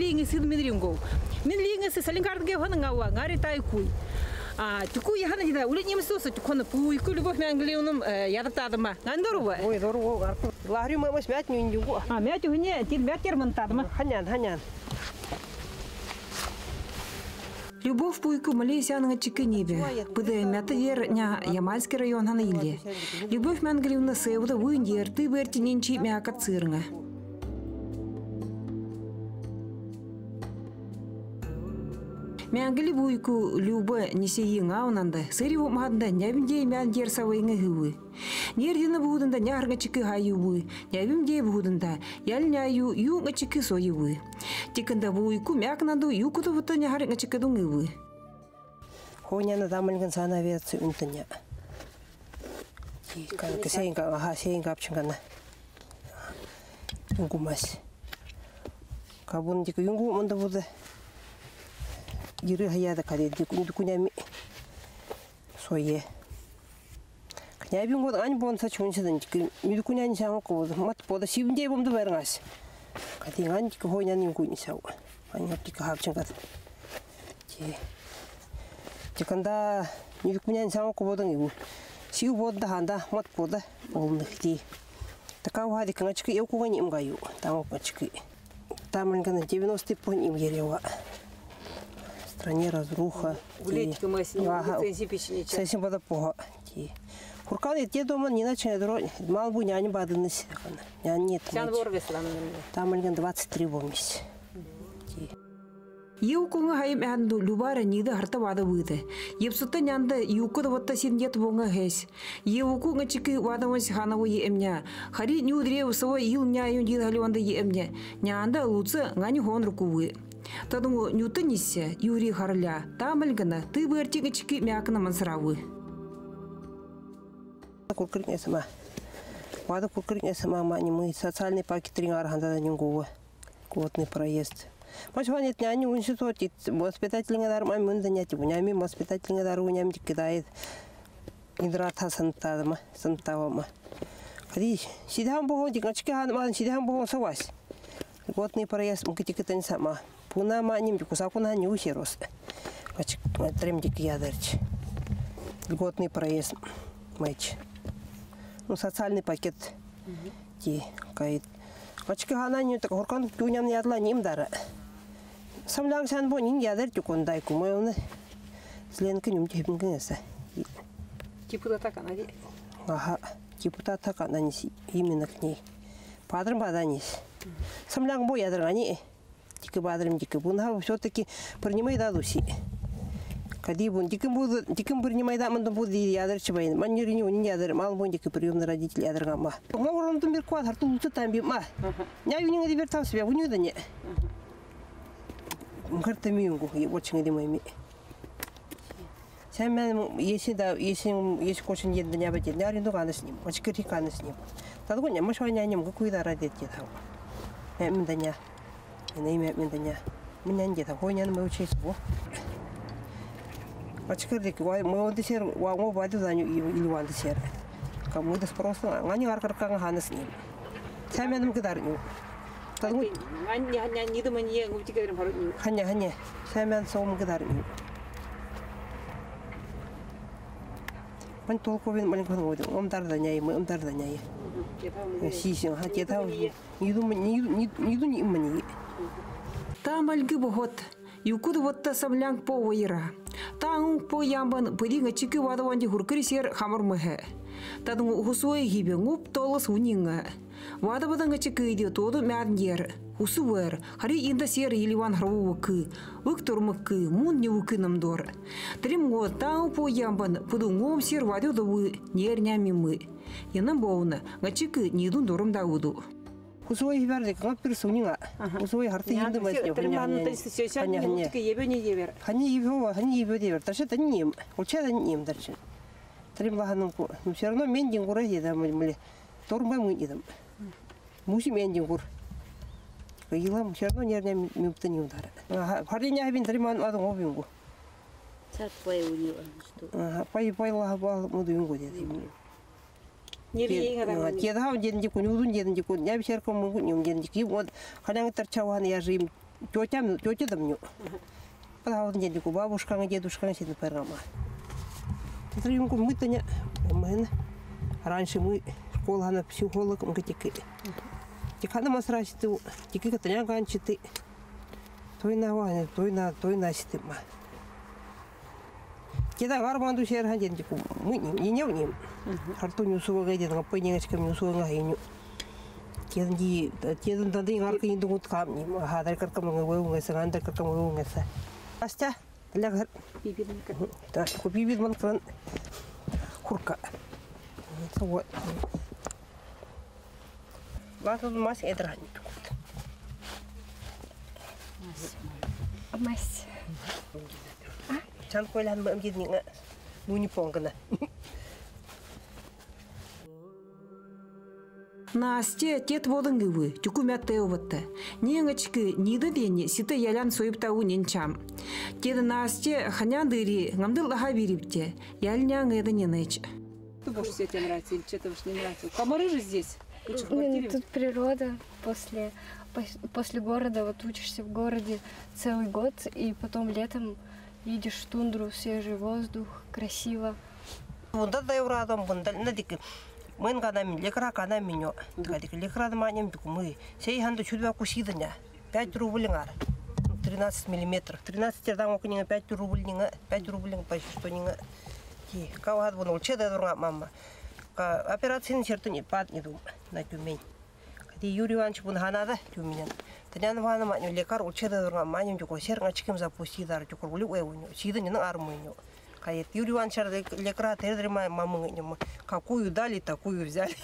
lingi sid min ringo min lingi se salin kart ge hona ngawa ngari tai kui a tiku yahana jida ulit nyim so so tikona pui ku lubo me angliunum yada ta ma ngandoro wa Ой, дорого. Ларю мы мы смять не индюгу. a me tu hne ti me ter man ta ma Ханян, ханян. Любовь пуйку Малейсяның чики небе. Быды мәті ер ня Ямальский район хана иле. Любовь мәнгілівні сәуді уын ер ты бәртіненчі мәка Мәңгілі буйку Любы несе ең аунанды. Сыры мағында нәбінде мән ер савайыңы хывы. Нердені бұғудында нярға чики хайы вы. Нәбімде бұғудында ял няю юңға чики сойы вы. Тикында буйку мәкнанду юкуды бұты нярға чики дуңы вы. Хоняна дамылган сана kesehen ka ha sehen ka apchin kana. yiri hayada kade dikundu kunyami soye. Kanyabi ngod ani bonsa chunchidan jik midu kunyani shang ko mat poda shibnje bomdu barangas kadi ngan jik hoyani kunyani shang ani hapti ka hapchin kat ji jikanda midu kunyani shang ko bodan igu shiu bodda handa mat poda bomdu khti takaw hadi kanga chik yoku gani imgayu tawo chik tamangan 90 pon imgerewa стране разруха. Улетка мы с ним лицензии печенича. Сесим бада пога. Ти. Хуркан и те дома не начали дро. Мал бу няни бады нес. Няни нет. Сян Там гана 23 бомис. Ти. Еукуңа хайым әнду любара ниді харта вада выды. Епсута нянда юкуда ватта синдет бонга хэс. Еукуңа чики вада ванс ханавы емня. Хари нюдре усава ил няю дил халиванда емня. Нянда луцы ngani хон рукувы. Тадыңу нютынесе Юрий Харля тамылгына ты бертегички мякна мансравы. Кулкритне сама. Вада кулкритне сама мани мы социальный пакет арханда да нингува. Квотный проезд. Машванет няни унситот ит воспитательный дар мами мында няти бунями воспитательный дар уням дикидает. Идрата сантадама сантавама. Хади сидам бого дикачки сидя сидам бого савас. Квотный проезд мы кидать не сама. Пуна маним дикусакуна не усерос. Качик трем дик ядерч. Льготный проезд мэч. Ну, социальный пакет. Ди, кайт. Качки хана не так хоркан туням не ядла ним дара. Самлам сан бо нин ядер тукондай кумайоны. Сленка нюм тепин кынеса. Типа так она ди. Ага, депутата кананис именно к ней. Падрым баданис. Самлам бо ядер ани. Тики бадрым тики бунха все-таки принимай дадуси. Кади бун диким буду диким принимай да ман буду ядер чабай. Ман юрини унин ядер мал бун дики приемный родитель ядер гамма. Ama şu an yani bu kuyu da aradı etti tavu. Ben mi danya? Ne mi mi danya? Neyim etmedinya. Minyan jeta hoyan mau chase bo. Очкарик, мы десер, вамо баду заню илван десер. Кому дес просто, они аркарка ганес не. Сами нам кидарню. Тангу. Они они не думаю не гути кидарим пару. Ханя ханя. Сами нам сом кидарню. Пан толку вин маленько воду. Ом дар заняй, мы ом дар заняй. Сисим, ха тетау. Не думаю не не не думаю не мне. Тамальгы бохот. Юкуд ватта самлянг по вайра. Таң по ямбан пыринга чики вада ванди хуркри сер хамар мыхе. Тадың хусуай хибе ngуп толыс унинга. Вада бадanga чики иди тоду мяднер. Хусу вер, хари инда сер иливан хрву вакы. Вик турмакы, мун не вакы намдор. Трим го таң по ямбан пуду ngом сер вадю да вы нер нями мы. Янам боуна, гачики нидун дорум дауду. Хусуай хибарде кап пир сунинга. Хусуай харты инде мас не Триман не Ханя гутика ебе не. Хани хани. Таша ним. Уча ним дарчын. Трим лаханым ку. Ну все равно мен дин гура еда мли. Торма мы идем. Муси мен дин гур. Кыйлам все равно не удар. Харди ня хибин триман адын обингу. Пай пай муду деді. Кеді хау дедін жекун, удун дедін жекун, я бишер ком мугун юм дедін жекун, вот халяңы тар чаваны я жим, чочам, чочадам ню. Пахау дедін жекун, бабушкаңа, дедушкаңа сені пергама. Это юнго мы таня, мы раньше мы школа хана психолог, мы тики. Тикана масрасити, тики катаня ганчити. Той на ваня, той на, той на ситима. Kita garbandu share han jen jiku mu ni ni ni hartu nyu suwa ga jen ngapai ni ngachkam nyu suwa nga hinyu kian ji kian dan ding har kin dungut kam ni ma ha dar kar kam nga wew nga sa andar kar kam wew nga sa asta la gar Бибидин кар. ta ko bibit man kan chan ko lan ma am ji ni nga mu ni pong kana Насте тет водың гывы, чукумят теоватты. Неңачки ниды дени ситы ялян сойып тау ненчам. Теды Насте ханян дыри ngамды лаха бирипте. Яльнян эды ненеч. Что больше всего тебе нравится или что-то уж не нравится? Комары же здесь. Тут природа после, пос- после города, вот учишься в городе целый год, и потом летом видишь тундру, свежий воздух, красиво. Бунда да еврадам бунда на дик мен гана мин лекра гана миньо гадик лекра да маням дик мы сей ханду чудва кусидanya 5 рублей ар 13 миллиметров. 13 тердан окунинга 5 рублей нинга 5 рублей почти что нинга ки кавад бун улче да дурга мама. Ка операцияны чертуни пат не дум на тюмень. Кади юрий иванович бун ханада тюменен танян вана маню лекар улче да дурга маням дик серга чиким запустидар дик ули уэвуню сидanya на армуню Кает Юрий Иванович лекра тердрима мамы какую дали, такую взяли.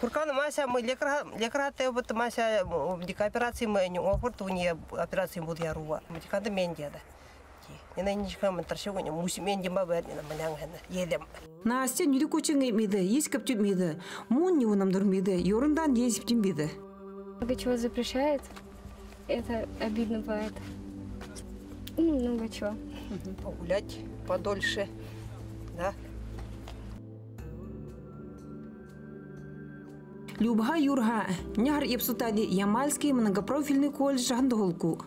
Куркан мася мы лекра лекра те вот мася дика операции мы не опорт у нее операции буд яруа. Мы дика да да. Не на ничка мы торшего не муси менде бабер не на манянг хена едем. Насте нүді көчіңе миді, ескіп түп миді. Мун не унамдыр миді, yorundan есіп тім биді. Много чего запрещает, это обидно бывает. Ну, много чего. Погулять подольше. Да. Любга Юрга, няр епсутади Ямальский многопрофильный колледж жандолку.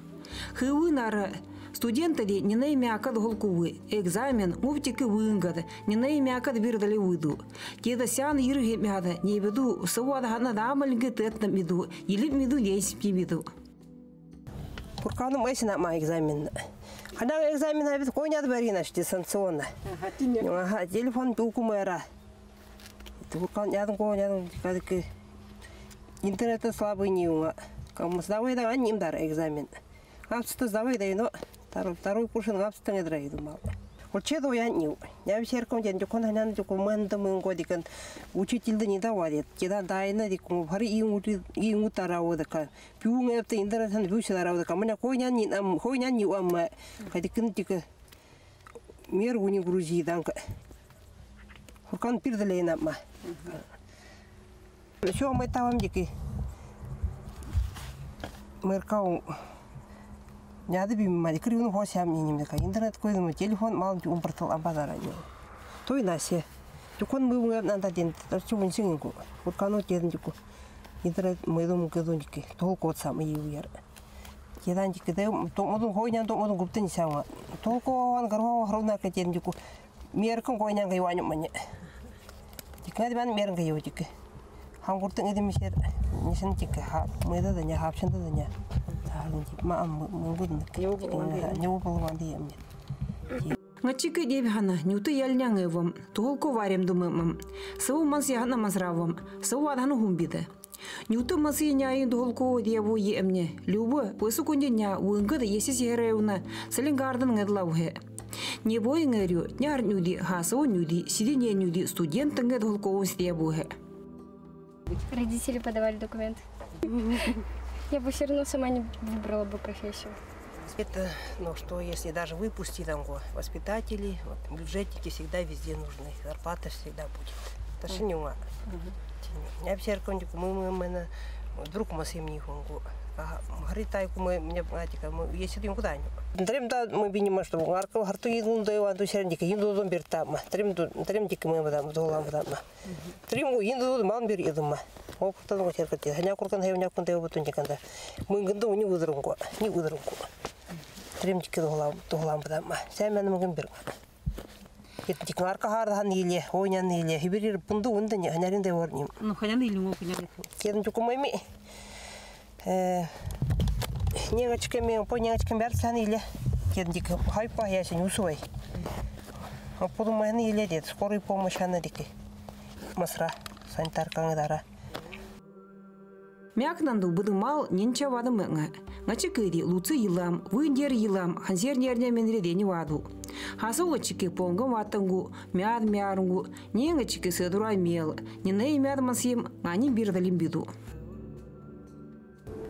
Хывы нары Студенталі ніней мякат а голкувы, экзамен муфтики вынгад, ніней мякат а бирдали выду. Кеда сян юрге мяда не веду, сауадхана дамальге тетна меду, или меду лесипки меду. Курканым эсина ма экзамен. Когда экзамен а обед коня дворина, дистанционно. Ага, телефон пилку мэра. Куркан ядом коня, кадыки. Интернета слабый не ума. Кому сдавай да ним дар экзамен. Как что сдавай да ино Второй второй курсын гапсты не драй думал. Учеду я не. Я вечерком день жокон ханян жоко мэнда мэн годикан учительді не давадет. Кедан дайна дикун бары иң ути иң утарауы дыка. Пюң эпте интернеттен бюші дарауы дыка. Мына койнян не ам койнян не уамма. Кадикын дика мер уни Грузии данка. Хуркан пирделейн апма. Шо мы тавам дики. Меркау. Няды би мали кривну хосям не ним дека интернет койду мы телефон мал жум портал амбадара не. Той насе. Жукон мы мы нанда ден тарчу мун сингу. Хуркану ден жуку. Интернет мы дум кеду дики. Толку отсам и уяр. Kedan jika dia tok modun koi nyan tok modun gupten sama. Tolko an garwa haruna ka jen juku. Mier kan koi nyan kai wanyu manye. Jika di ban mier kan yo jika. Hang kurten ngedi misir. Nisan jika ha meda da nya hap senda da nya. Halun jik ma am mungud nak. Nyu nyu pulwan di amnya. Ngachike деби хана нюты ялняң эвам, толко варем думымам. Сау. Не нюди. Родители подавали документы. Я бы все равно сама не выбрала бы профессию. Это, ну что, если даже выпусти там го, воспитатели, вот, бюджетники всегда везде нужны, зарплата всегда будет. Это же не ума. Я все мы мы мы Вдруг мы семьи хунгу. Харитай мы мне братика мы есть юм куда Трем да мы видим что арка харту идун да иван то серен дика инду дон бертама. Трем трем дика мы бадам долам бадама. Трем го инду ман бер идума. Опытан го черкати. Ханя куркан хевня кун да бутун диканда. Мы гынды не удырынго. Не удырынго. Трем дика долам долам бадама. Сәмен мөгөн бер. Кеттик арка хардан иле, ойнян иле. Хибирир не ханярин орним. Ну, ханян Э негачка мен по негачка бер сан иле. Dik хайпа яшен усой. А подумай не иле дед, скорый помощь ана дики. Масра санитар каңдара. Мякнанду быдымал ненча вады мыңа. Ngачы кыри луцы йылам, вындер йылам, хансер нерне менредени ваду. Хасу очики понгам ватангу, мяд мярунгу, не ngачики сыдура мел, не ней мяд масим, ngани бирдалим биду.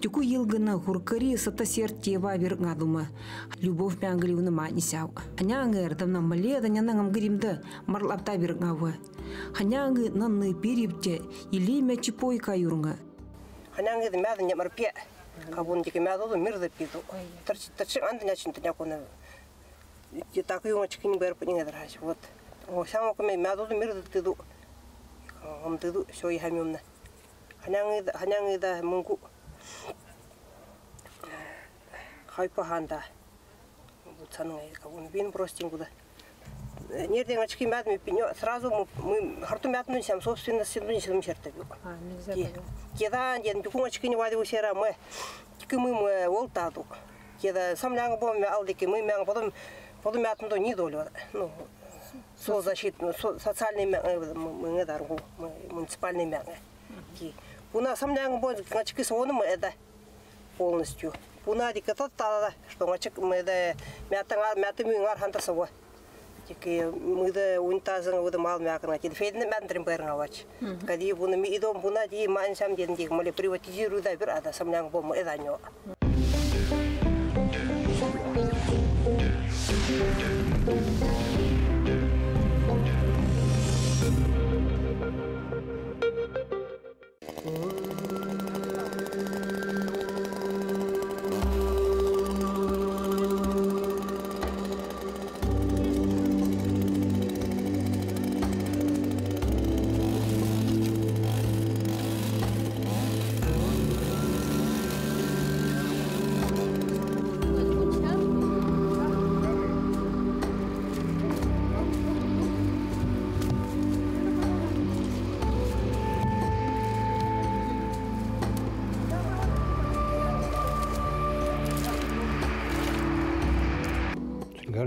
Тюку йылгына хуркари сата сер теба бир ngадума. Любовь мянгливна ма нисяу. Хanyангыр тамна мале да нянангам гримда марлапта ngавы. Ханянги нанны пирипте или мячи пойка юрнга. Ханянги да мяда не марпе. Кабун мяда да мир да пиду. Юнга чикин бер пни драш. Вот. О само коме мяда да мир да тиду. Ам тиду шо и хамюмна. Ханянги да. Хайпа ханда. Вот санга кабун вин простингуда. Нерден очки мяд ми пинё сразу мы мы харту мяд ну сам собственно синду не сидим черта бю. А, нельзя. Кеда ден бюкун очки не вади усера мы. Тики мы мы волтаду. Кеда сам лянга бом алдики мы мяг потом потом мяд ну не долю. Ну соцзащитный социальный мы даргу муниципальный мяг. Ки. Буна сам лянга бом очки соны мы это полностью. Буна дика тата что очки мы да мятанга мятами ngар хантаса wa. Тики мыда унтазың уды мал мякына тиди фейдин мәндрин бәрің авач. Кади буны ми идом буна ди ман сам ден дик моле приватизирую да бир ада самляң бом эданьо.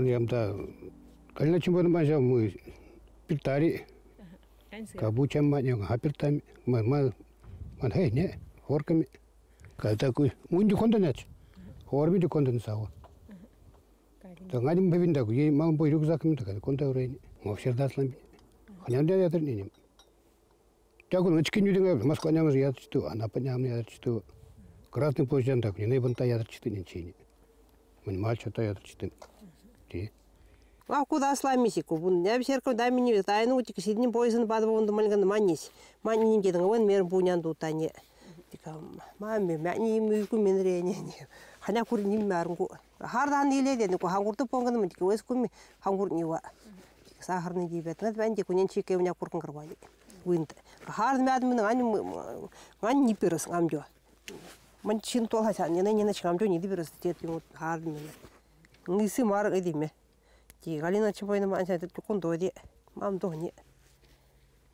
ямда калина чимбон мажа мы пиртари кабучам маня хапиртами ма ма ман хей не хорками ката мунди хорми ди кондонсаво да гадим бевинда мал бой рюкзакым да конда урайни мовшердаслам ханянда ятыр ненем Тягун очкин юдинга Москванямыз ятчту, ана паням ятчту. Красный поезд так, не небон та ятчту ничего. Мне мальчик та. Тайну утик сидни манис. Мани ним деден вон мер бунян. Тика мами мани мүйку менрене. Ханя кури ним. Хардан иле деден ку понган мен тика вес куми хангур нива. Сахарный дибет. Над бенде кунен чике уня куркан карвали. Винт. Хард мяд мен ани. Man чин тол хаса не не на чамджо не ему хард мен. Нgiси мар эдиме. Ки галина чипойна манча тет кун доди. Мам дохни.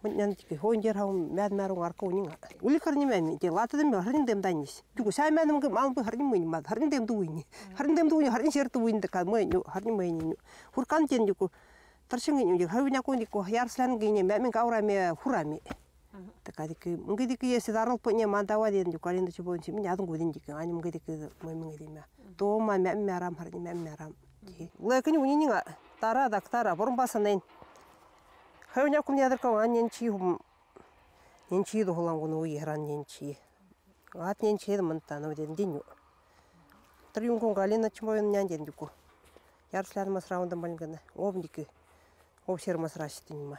Мен тики хойнжер хау мәд мәру арка унинга. Ули харни мәми те латы дем харни дем данис. Туку сай мәнем ге мал бу харни мыни мад харни дем дуйни. Харни дем дуйни харни шер дуйни да кал мыни харни мыни. Хуркан тен дику таршинги ню хавина ко дику ярслан гине мәмен каураме хурами. Така дики мге дики есе дарыл пыне мандава ден дику алинда чубон чи мен ядын гудин дики ани мге дики мыми диме. Тома мәм мәрам харни мәм мәрам. Лекни унинга тара дактара борун басанын Хавня кум ядыр кау ан ненчи хум ненчи до холан гуну ихран ненчи. Ат ненчи да ман тана ден деню. Трим кун галина чмоен нян ден дуку. Ярслар мас раунда малгана. Обники. Обсер мас рашитин ма.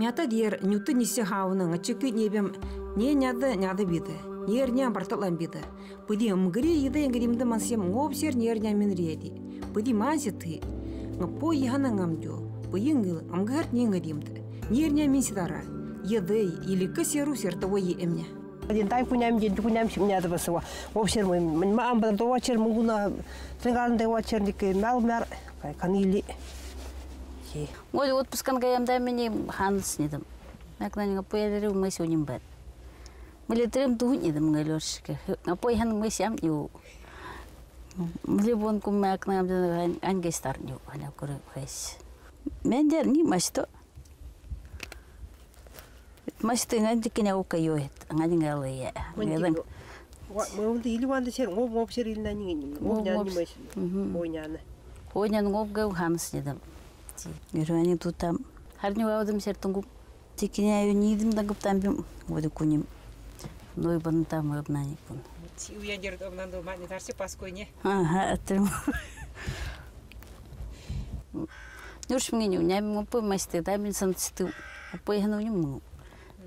Мята дер нюты нисе хауны ngachiki небем не няды няды биде. Нер ня барталан биде. Пыди мгри иде ngrimde масем ngobсер нер ня мен реди. Пыди мази ты. Ngpo яна ngamjo. Пыйынгыл не ngrimde. Нер ня мен сидара. Еды или касеру сертово емня. Один тай куням ден куням шимня да басва. Обсер мы мен ма амбар до вачер мугуна де вачер ник мал мар канили. Ки. Ngồi отпускан гаямда мені ханс недім. Мәкләніңа поядыры мы сөнім бәд. Милетрем тухын едім галершке. Апой хан мы сям ю. Милебон кум мәкләнем ден ангестар ю. Ана күрә хайс. Мен дер ни машто. Машто ngан дикене ока йоет. Ngан ngale я. Ngадың. Мы он или ванда сер ngоб ngоб сер или нани ни. Ngоб ня ни маш. Ойняна. Хойнян ngоб гау ханс недім. Гөрәни тутам. Харни ваудым сер тунгу. Тикене аю нидим да гыптам бим. Воды куним. Ной бан там гыпнани кун. Ти уядер домнан до мани тарси паскойне. Ага, атрым. Нюрш мне не унями мопы масты, да мен сан циту. Опы хану не му.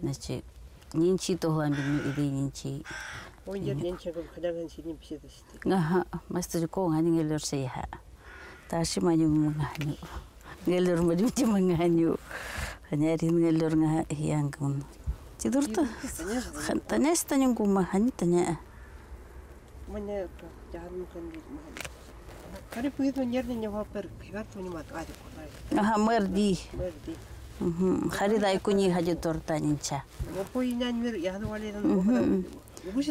Значит, нинчи то гламбин иде нинчи. Ойнжер ненче гып хадаган синим писеда сите. Ага, масты ко ngani ngelor se ha. Tashi maju mangani. ngelur maju cuma ngahanyu hanya hari ngelur ngah yang kun. Tidur tuh tanya si tanya kumah hanya tanya. Mana jangan makan di rumah kari pergi tuh nyernya nyawa pergi kan tuh nyawa tuh ada ah merdi merdi Hari dai kunyi hajo torta nincha. Ngapoi nyanmir ya hanu wali nan.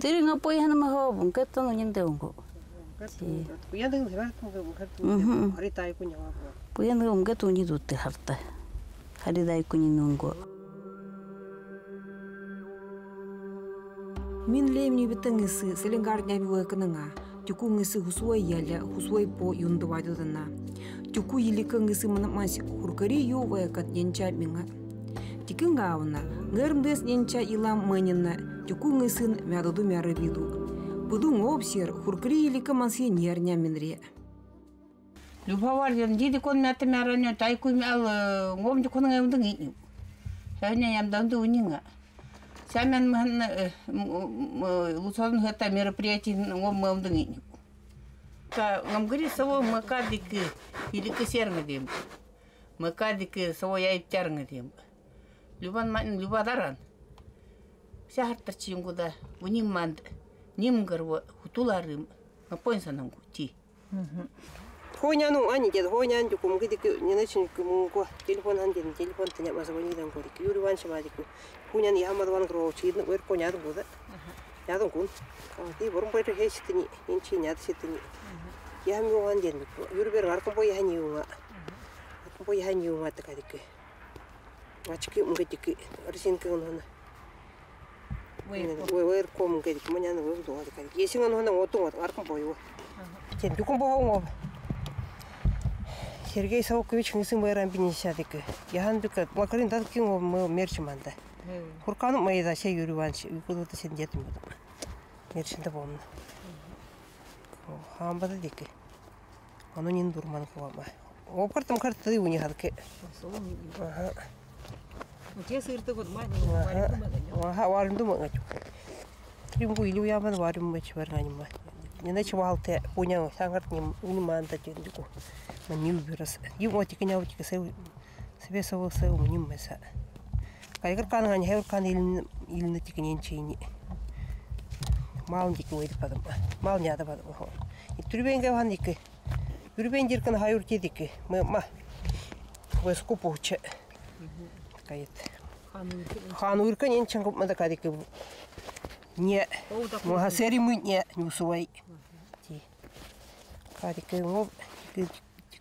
Tiri ngapoi hanu maho bungket tong nyin deungko. Iya deung hebat kung hari dai kunyi apa. Bungket unyi dutte harta. Hari dai kunyi nungko. Мин лем ни битэн исы селенгар няби вэкэнэнга. Тюку ngisi хусуай яля, хусуай по юнды вадюдана. Тюку илика ngisi манамаси хуркари ю вэкат ненча минга. Тикин гауна, ngэрмдэс ненча илам мэнинна, тюку ngисын мядуду мяры виду. Буду ngобсер хуркари илика манси нерня минре. Любавар ден диди кон мята мяранyo тай куй мял ngom di kon ngam dengi. Сanya ям данду унинга. Самян мхан лусон хата мероприятий ngom ngam dengi. Ka ngam gari sawo maka dik ili ke ser ngadim. Maka dik sawo ya iptar ngadim. Любан ман любадаран. Унин манд. Нимгарва хутуларым. Хоняну ани дед хонян 주 kum gidi ni na chin kum ko telefon han den telefon tanya masa wani dan ko dik yuri wan shama dik hunyan ya hamad wan gro chi na wer ko nyad buda. Ya don kun. Ka ti borum pai he chitni in chi nyad chitni ya mi wan den ko yuri ber gar ko boy han yu ma ko boy han yu ma ta ka dik wa chi ki um gidi ki arsin ko no na Сергей Саукович нысы мэрам бинишадык. Яхан бика макарин дат кин о мы мерчманда. Хуркану майда се юрюванч. Юкуду та сен детим буда. Мерчинда бомна. Хамбада дик. Аны нин дурман куама. Опкартам карты уни хадке. Аха. Те сырты год мани. Аха. Аха варынды мага чук. Тримгу илю яман варым мач варгани ма. Не наче валте понял сангар ним униманда тендику манил бирас ю оти кеня оти се со се уним меса кайгар кан ган хевр кан ил ил тикнен чини маун дик ойд падам мал няда падам хо и турбенге хан дик турбен диркан хаюр тедик ма ма вес купуче кайт хан уркан ен чангуп мада кадик не мога сери му не нюсуай ти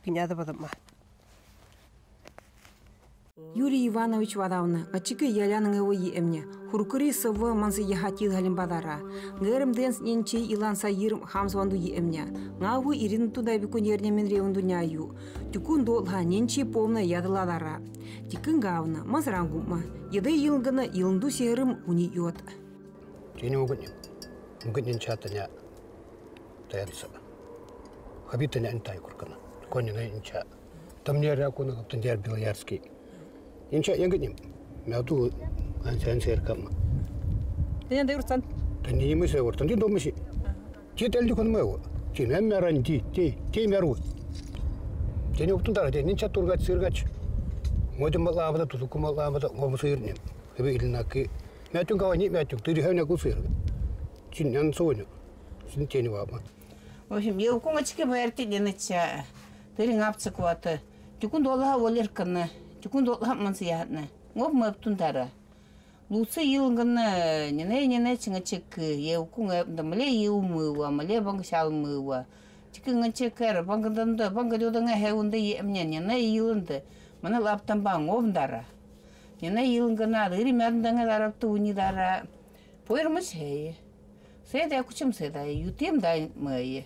киняда падам ма Юрий Иванович вадауна, ачики яляның эвы емне, хуркури сывы мансы яхати халин бадара. Гэрым дэнс ненче илан сайырым хамзванду емне. Ngавы ирин туда бикун ернемен реунду няю. Тюкун долха ненче полна ядыладара. Тикын гавна, мазрангума. Еды йылгына йылынду серым уни йот. Тени угнем. Угнем чатаня. Тенса. Хабитаня антай куркана. Конина инча. Там не рякуна, там дер Белоярский. Инча янгнем. Мяду ансан серкам. Тenya da ursan. Тани не мысли вот, тани домыси. Ти телди кон мэу. Ти мен меран ти, ти, ти меру. Тени уктун дара, тени чат тургач сыргач. Модим балабада тутуку балабада гому сырнем. Хебе илнаки. Мятун кавани мятун тири хевне кусыр. Чин ян сооню. Син тени ваба. В общем, я укунга чики бэрти денеча. Тери ngapцык ваты. Тюкун долха олерканы. Тюкун долха мансы яхатны. Ngob мэптун дара. Луцы йылгына нене нене чыңа чик я укунга да мале ю мыва, мале банг шал мыва. Чики nga чик кэр бангданда бангдёдanga хеунда емне нене йылынды. Мана лаптан ба ngоб дара. Нене йылгына дыри мядanga дарапты уни дара. Пойрмыш хeye. Седа кучым седа ютем да мые.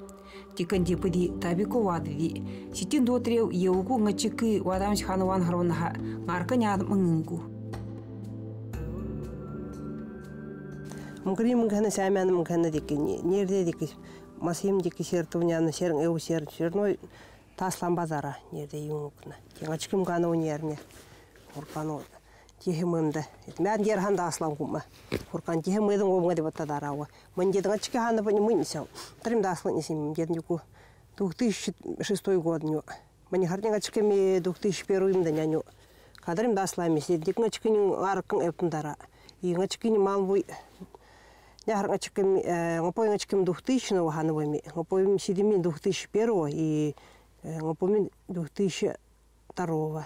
Тиканди пыди табико вадви. Ситин дотрев еуку ngачыки вадамч хануан харонаха. Нгарка нядым мыңынгу. Мгри мгана сямян мгана дики нерде дики масим дики сертуняны серң эу сер черной таслан базара нерде юңукна. Теңа чиким гана унерне. Уркану тихимымда. Мән дер ханда аслан кума. Уркан тихимыдың омга деп атадарауа. Мен дедіңа чики ханда бани. Трим да аслан несем дедін юку 2006 год ню. Мани хартинга чикими 2001 да няню. Да месе. Аркын эптындара. Иңа чикини малбуй Няхар чиким, ngopoi nga чиким 2000 wa hanu wami. Ngopoi сидими 2001 и ngopoi 2002.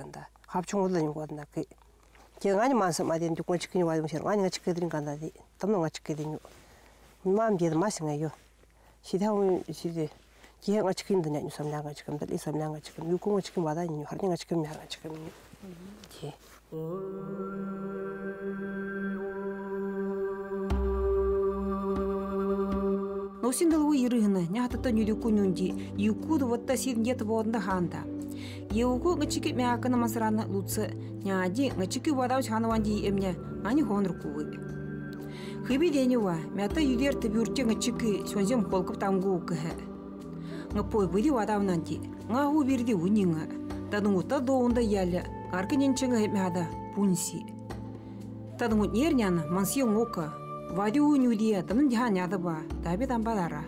간다 합충 올라 용 간다 그 제가 아니 만서 마딘 두고 치킨이 와용 싫어 아니 같이 그들인 간다디 담는 같이 그들인 마음 뒤에 마싱아요 시대하고 시대 기행 같이 그린다 냐 삼량 같이 그린다 이 삼량 같이 그린 육공 지금 와다 니 하루 같이 그린 하루 같이 그린 예 노신들 우이르는 냐하다 뉴르쿠뉴디 유쿠도 왔다 시브게트 보온다 한다 Еуку ngachiki мякана масрана луцы, няди ngachiki вадау чанаванди эмне, ани хонр кувы. Хиби денева, мята юдер табюрче ngachiki сөнзем холкып тамгу кыхэ. Ngapoi budi wadавнанди, nga hu birdi тадунгу та доунда яля, арка ненченга хэмяда пунси. Тадунгу нерняна мансио ngока, вади у нюдия тамн диха няда ба, таби тамбадара.